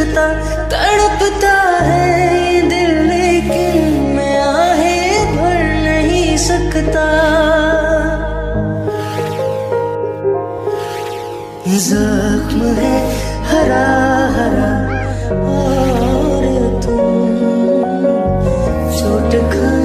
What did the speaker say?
तड़पता तड़पता है ये दिल लेकिन मैं आहे, भर नहीं सकता। जख्म है हरा हरा, और तुम चोट खा